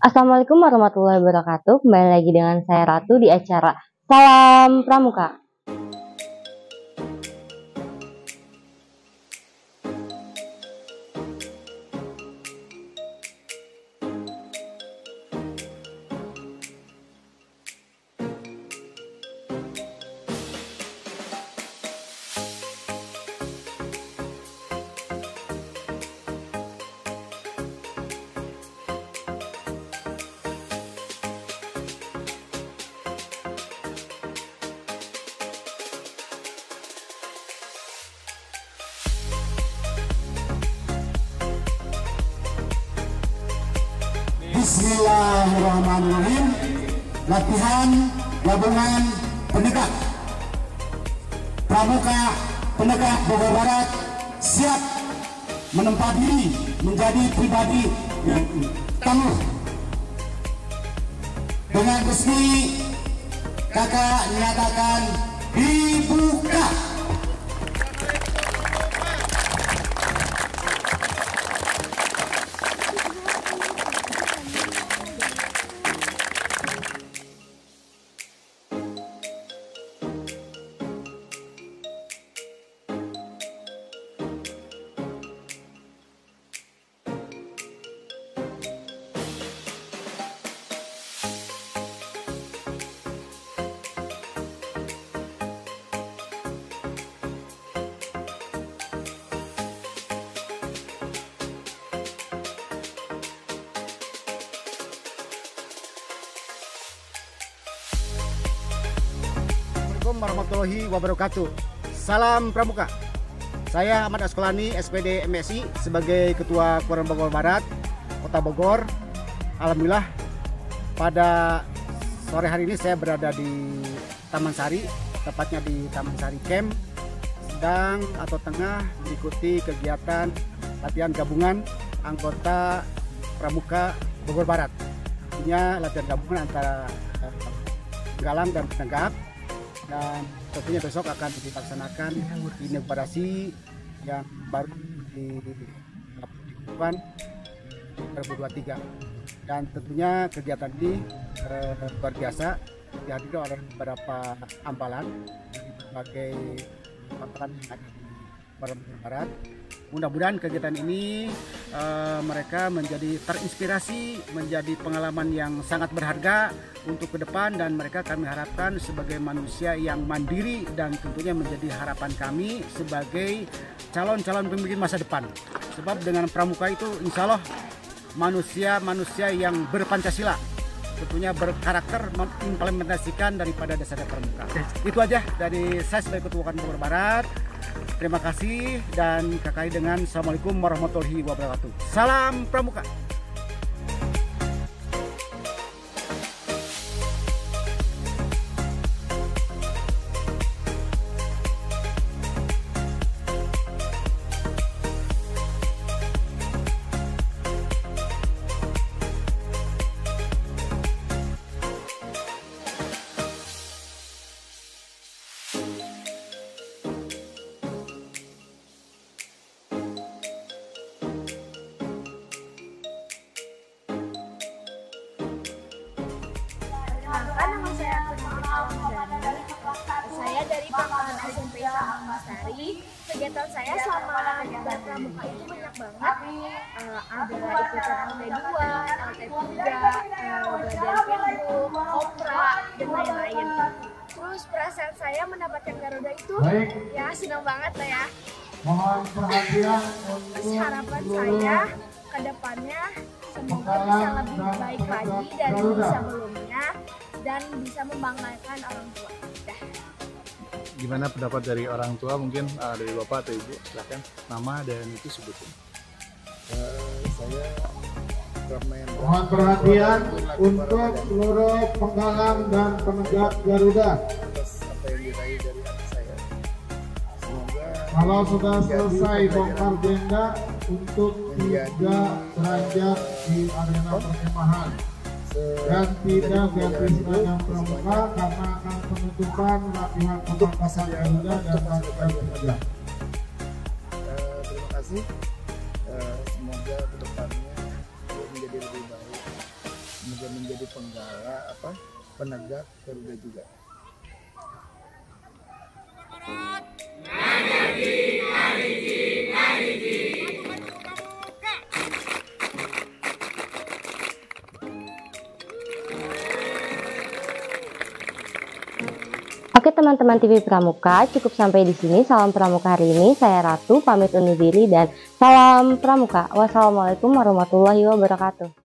Assalamualaikum warahmatullahi wabarakatuh. Kembali lagi dengan saya Ratu di acara Salam Pramuka. Bismillahirrahmanirrahim. Latihan gabungan penegak Pramuka penegak Bogor Barat siap menempa diri menjadi pribadi tangguh dengan resmi kakak nyatakan dibuka Assalamualaikum warahmatullahi wabarakatuh. Salam Pramuka. Saya Ahmad Askolani, SPD MSI sebagai Ketua Kuaran Bogor Barat, Kota Bogor. Alhamdulillah pada sore hari ini saya berada di Taman Sari, tepatnya di Taman Sari Camp, sedang atau tengah mengikuti kegiatan latihan gabungan anggota Pramuka Bogor Barat. Artinya latihan gabungan antara eh, Galang dan Penegak dan tentunya besok akan dilaksanakan inaugurasi yang baru di dilakukan 2023 dan tentunya kegiatan ini eh, luar biasa dihadiri oleh beberapa ampalan dari berbagai ampalan yang ada di Barat mudah-mudahan kegiatan ini eh, mereka menjadi terinspirasi menjadi pengalaman yang sangat berharga untuk ke depan dan mereka kami harapkan sebagai manusia yang mandiri dan tentunya menjadi harapan kami sebagai calon-calon pemimpin masa depan. Sebab dengan pramuka itu insya Allah manusia-manusia yang berpancasila tentunya berkarakter mengimplementasikan daripada dasar pramuka. Itu aja dari saya sebagai ketua Bogor Barat Terima kasih dan KKI dengan Assalamualaikum warahmatullahi wabarakatuh. Salam Pramuka. Lestari. Kegiatan saya selama di Pramuka itu banyak banget. Eh, ada ikutan LT2, LT3, eh, Belajar Filmu, Opera, dan lain-lain. Terus perasaan saya mendapatkan Garuda itu ya senang banget lah ya. mohon perhatian Terus harapan saya ke depannya semoga bisa lebih baik lagi dari sebelumnya dan bisa membanggakan orang tua. Gimana pendapat dari orang tua? Mungkin uh, dari bapak atau ibu silahkan nama dan itu sebutin. Saya Rahman mohon perhatian untuk seluruh penggalang dan penegak Garuda. Atas apa yang diraih dari anak saya. Semoga kalau sudah selesai bongkar jenda untuk tiga derajat di arena perkemahan dan tidak ganti seragam pramuka karena akan penutupan latihan untuk yang Garuda dan penegak. Eh, terima kasih. Eh, semoga ke depannya menjadi lebih baik. semoga menjadi penggala apa penegak Garuda juga Oke teman-teman TV Pramuka, cukup sampai di sini. Salam Pramuka hari ini. Saya Ratu, pamit undur diri dan salam Pramuka. Wassalamualaikum warahmatullahi wabarakatuh.